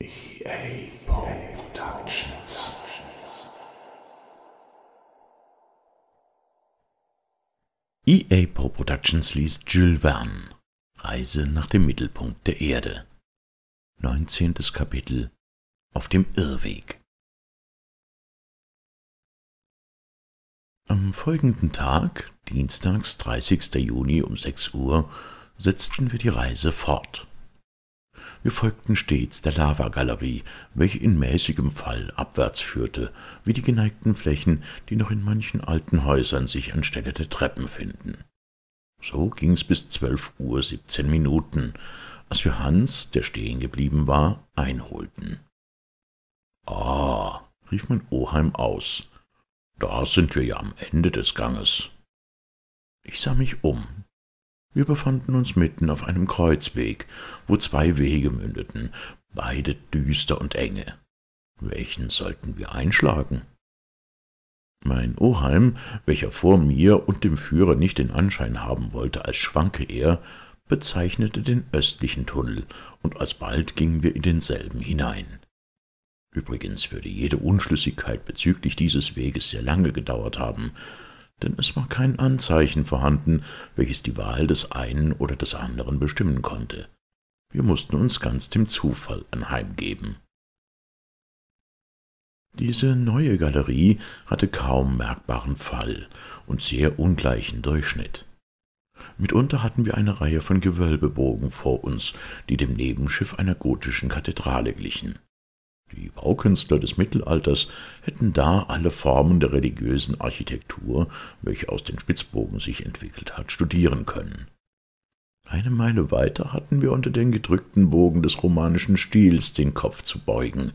EA Productions. EA Poe Productions liest Jules Verne Reise nach dem Mittelpunkt der Erde 19. Kapitel Auf dem Irrweg Am folgenden Tag, dienstags 30. Juni um 6 Uhr, setzten wir die Reise fort. Wir folgten stets der Lavagalerie, welche in mäßigem Fall abwärts führte, wie die geneigten Flächen, die noch in manchen alten Häusern sich anstelle der Treppen finden. So ging's bis zwölf Uhr siebzehn Minuten, als wir Hans, der stehen geblieben war, einholten. Ah, rief mein Oheim aus, da sind wir ja am Ende des Ganges. Ich sah mich um. Wir befanden uns mitten auf einem Kreuzweg, wo zwei Wege mündeten, beide düster und enge. Welchen sollten wir einschlagen? Mein Oheim, welcher vor mir und dem Führer nicht den Anschein haben wollte, als schwanke er, bezeichnete den östlichen Tunnel, und alsbald gingen wir in denselben hinein. Übrigens würde jede Unschlüssigkeit bezüglich dieses Weges sehr lange gedauert haben, denn es war kein Anzeichen vorhanden, welches die Wahl des einen oder des anderen bestimmen konnte. Wir mussten uns ganz dem Zufall anheimgeben. Diese neue Galerie hatte kaum merkbaren Fall und sehr ungleichen Durchschnitt. Mitunter hatten wir eine Reihe von Gewölbebogen vor uns, die dem Nebenschiff einer gotischen Kathedrale glichen. Die Baukünstler des Mittelalters hätten da alle Formen der religiösen Architektur, welche aus den Spitzbogen sich entwickelt hat, studieren können. Eine Meile weiter hatten wir unter den gedrückten Bogen des romanischen Stils den Kopf zu beugen,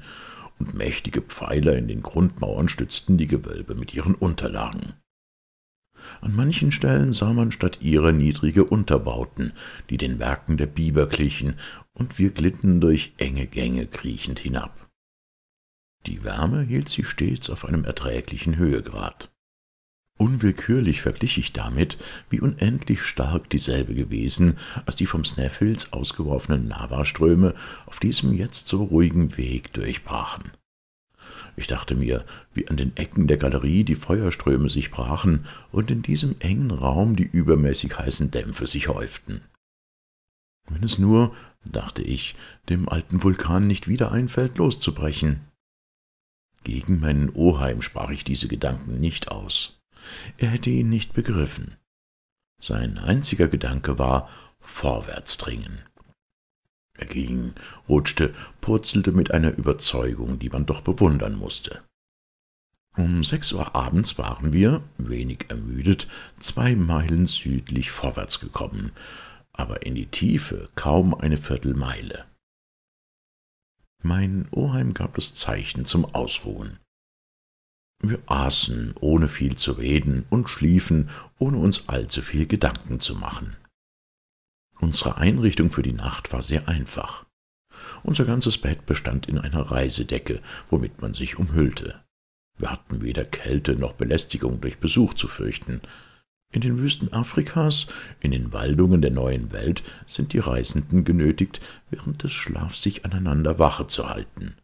und mächtige Pfeiler in den Grundmauern stützten die Gewölbe mit ihren Unterlagen. An manchen Stellen sah man statt ihrer niedrige Unterbauten, die den Werken der Biber glichen, und wir glitten durch enge Gänge kriechend hinab. Die Wärme hielt sie stets auf einem erträglichen Höhegrad. Unwillkürlich verglich ich damit, wie unendlich stark dieselbe gewesen, als die vom Sneffels ausgeworfenen Lavaströme auf diesem jetzt so ruhigen Weg durchbrachen. Ich dachte mir, wie an den Ecken der Galerie die Feuerströme sich brachen und in diesem engen Raum die übermäßig heißen Dämpfe sich häuften. Wenn es nur, dachte ich, dem alten Vulkan nicht wieder einfällt, loszubrechen. Gegen meinen Oheim sprach ich diese Gedanken nicht aus. Er hätte ihn nicht begriffen. Sein einziger Gedanke war vorwärts dringen. Er ging, rutschte, purzelte mit einer Überzeugung, die man doch bewundern musste. Um sechs Uhr abends waren wir, wenig ermüdet, zwei Meilen südlich vorwärts gekommen, aber in die Tiefe kaum eine Viertelmeile. Mein Oheim gab das Zeichen zum Ausruhen. Wir aßen, ohne viel zu reden, und schliefen, ohne uns allzu viel Gedanken zu machen. Unsere Einrichtung für die Nacht war sehr einfach. Unser ganzes Bett bestand in einer Reisedecke, womit man sich umhüllte. Wir hatten weder Kälte noch Belästigung durch Besuch zu fürchten, in den Wüsten Afrikas, in den Waldungen der neuen Welt sind die Reisenden genötigt, während des Schlafs sich aneinander Wache zu halten.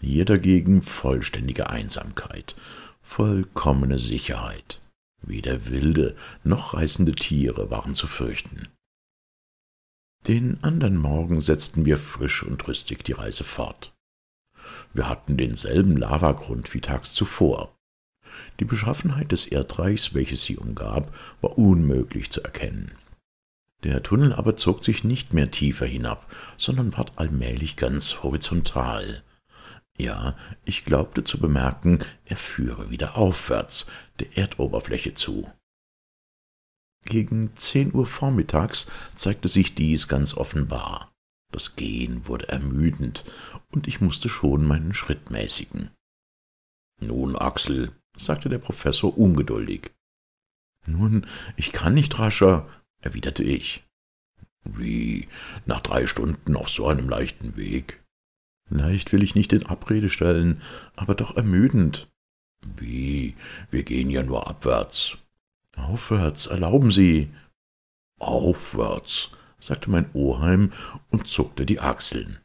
Hier dagegen vollständige Einsamkeit, vollkommene Sicherheit. Weder wilde noch reißende Tiere waren zu fürchten. Den andern Morgen setzten wir frisch und rüstig die Reise fort. Wir hatten denselben Lavagrund wie tags zuvor. Die Beschaffenheit des Erdreichs, welches sie umgab, war unmöglich zu erkennen. Der Tunnel aber zog sich nicht mehr tiefer hinab, sondern ward allmählich ganz horizontal. Ja, ich glaubte zu bemerken, er führe wieder aufwärts, der Erdoberfläche zu. Gegen zehn Uhr vormittags zeigte sich dies ganz offenbar. Das Gehen wurde ermüdend, und ich musste schon meinen Schritt mäßigen. Nun, Axel, sagte der Professor ungeduldig. Nun, ich kann nicht rascher, erwiderte ich. Wie, nach drei Stunden auf so einem leichten Weg? Leicht will ich nicht in Abrede stellen, aber doch ermüdend. Wie, wir gehen ja nur abwärts. Aufwärts, erlauben Sie. Aufwärts, sagte mein Oheim und zuckte die Achseln.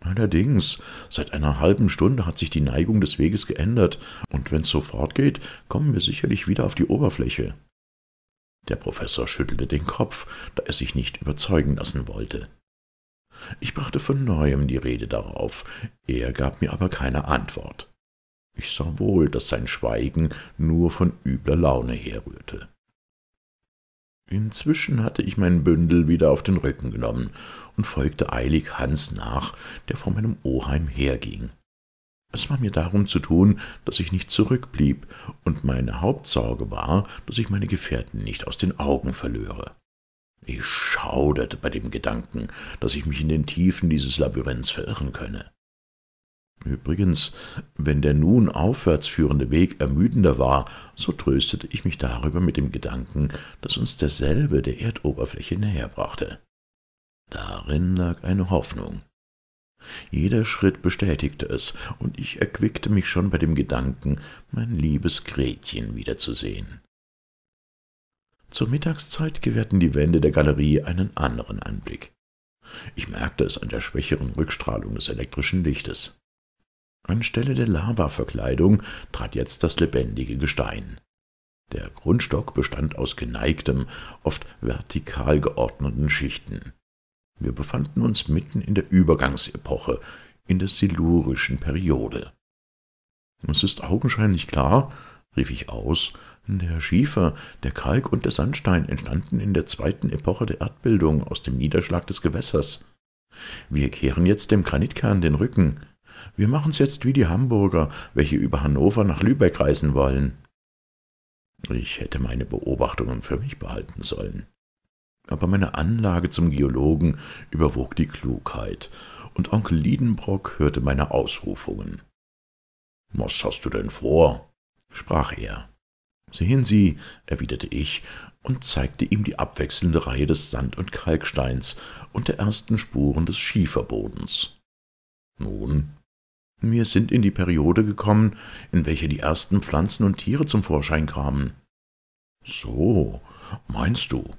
Allerdings, seit einer halben Stunde hat sich die Neigung des Weges geändert, und wenn's so fortgeht, kommen wir sicherlich wieder auf die Oberfläche. Der Professor schüttelte den Kopf, da er sich nicht überzeugen lassen wollte. Ich brachte von neuem die Rede darauf, er gab mir aber keine Antwort. Ich sah wohl, dass sein Schweigen nur von übler Laune herrührte. Inzwischen hatte ich mein Bündel wieder auf den Rücken genommen und folgte eilig Hans nach, der vor meinem Oheim herging. Es war mir darum zu tun, dass ich nicht zurückblieb, und meine Hauptsorge war, dass ich meine Gefährten nicht aus den Augen verlöre. Ich schauderte bei dem Gedanken, dass ich mich in den Tiefen dieses Labyrinths verirren könne. Übrigens, wenn der nun aufwärts führende Weg ermüdender war, so tröstete ich mich darüber mit dem Gedanken, dass uns derselbe der Erdoberfläche näher brachte. Darin lag eine Hoffnung. Jeder Schritt bestätigte es, und ich erquickte mich schon bei dem Gedanken, mein liebes Gretchen wiederzusehen. Zur Mittagszeit gewährten die Wände der Galerie einen anderen Anblick. Ich merkte es an der schwächeren Rückstrahlung des elektrischen Lichtes. Anstelle der Lavaverkleidung trat jetzt das lebendige Gestein. Der Grundstock bestand aus geneigtem, oft vertikal geordneten Schichten. Wir befanden uns mitten in der Übergangsepoche, in der silurischen Periode. Es ist augenscheinlich klar, rief ich aus, der Schiefer, der Kalk und der Sandstein entstanden in der zweiten Epoche der Erdbildung aus dem Niederschlag des Gewässers. Wir kehren jetzt dem Granitkern den Rücken. Wir machen's jetzt wie die Hamburger, welche über Hannover nach Lübeck reisen wollen. Ich hätte meine Beobachtungen für mich behalten sollen. Aber meine Anlage zum Geologen überwog die Klugheit, und Onkel Liedenbrock hörte meine Ausrufungen. Was hast du denn vor? sprach er. Sehen Sie, erwiderte ich und zeigte ihm die abwechselnde Reihe des Sand- und Kalksteins und der ersten Spuren des Schieferbodens. Nun, wir sind in die Periode gekommen, in welcher die ersten Pflanzen und Tiere zum Vorschein kamen. So, meinst du?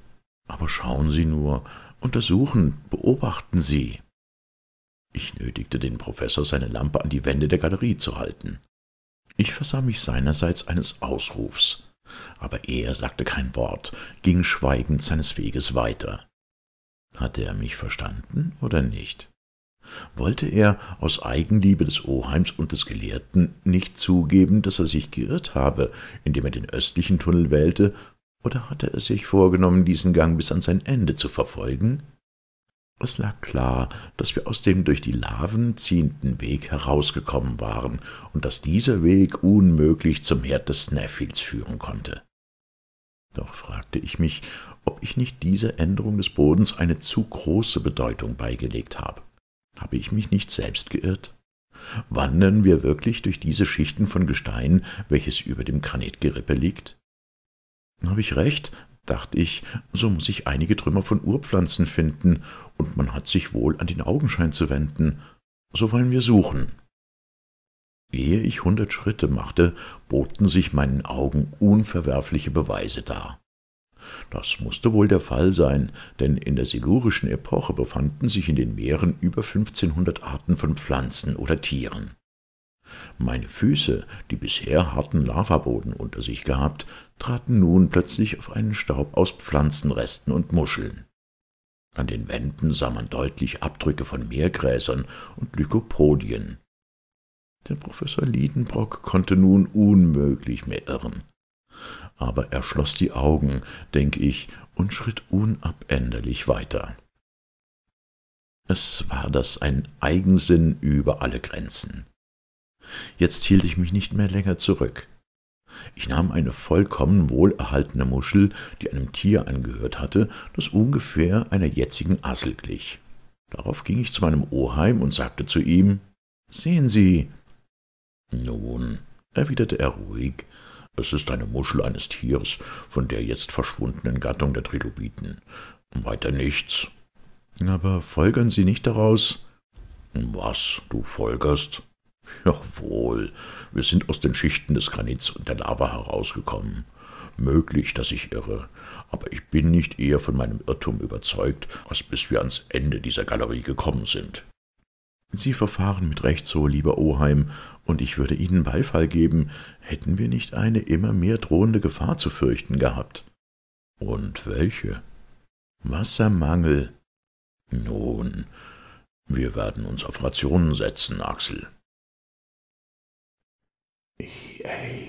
Aber schauen Sie nur, untersuchen, beobachten Sie. Ich nötigte den Professor, seine Lampe an die Wände der Galerie zu halten. Ich versah mich seinerseits eines Ausrufs, aber er sagte kein Wort, ging schweigend seines Weges weiter. Hatte er mich verstanden oder nicht? Wollte er aus Eigenliebe des Oheims und des Gelehrten nicht zugeben, dass er sich geirrt habe, indem er den östlichen Tunnel wählte, oder hatte er sich vorgenommen, diesen Gang bis an sein Ende zu verfolgen? Es lag klar, dass wir aus dem durch die Laven ziehenden Weg herausgekommen waren und dass dieser Weg unmöglich zum Herd des Snaffields führen konnte. Doch fragte ich mich, ob ich nicht dieser Änderung des Bodens eine zu große Bedeutung beigelegt habe. Habe ich mich nicht selbst geirrt? Wandern wir wirklich durch diese Schichten von Gestein, welches über dem Granitgerippe liegt? Habe ich recht, dachte ich, so muss ich einige Trümmer von Urpflanzen finden, und man hat sich wohl an den Augenschein zu wenden. So wollen wir suchen. Ehe ich hundert Schritte machte, boten sich meinen Augen unverwerfliche Beweise dar. Das musste wohl der Fall sein, denn in der silurischen Epoche befanden sich in den Meeren über fünfzehnhundert Arten von Pflanzen oder Tieren. Meine Füße, die bisher harten Lavaboden unter sich gehabt, traten nun plötzlich auf einen Staub aus Pflanzenresten und Muscheln. An den Wänden sah man deutlich Abdrücke von Meergräsern und Lykopodien. Der Professor Liedenbrock konnte nun unmöglich mehr irren. Aber er schloss die Augen, denk ich, und schritt unabänderlich weiter. Es war das ein Eigensinn über alle Grenzen. Jetzt hielt ich mich nicht mehr länger zurück. Ich nahm eine vollkommen wohlerhaltene Muschel, die einem Tier angehört hatte, das ungefähr einer jetzigen Assel glich. Darauf ging ich zu meinem Oheim und sagte zu ihm, »Sehen Sie!« »Nun«, erwiderte er ruhig, »es ist eine Muschel eines Tieres von der jetzt verschwundenen Gattung der Trilobiten. Weiter nichts.« »Aber folgern Sie nicht daraus?« »Was, du folgerst?« Jawohl, wir sind aus den Schichten des Granits und der Lava herausgekommen. Möglich, dass ich irre, aber ich bin nicht eher von meinem Irrtum überzeugt, als bis wir ans Ende dieser Galerie gekommen sind. Sie verfahren mit Recht so, lieber Oheim, und ich würde Ihnen Beifall geben, hätten wir nicht eine immer mehr drohende Gefahr zu fürchten gehabt. Und welche? Wassermangel. Nun, wir werden uns auf Rationen setzen, Axel. EA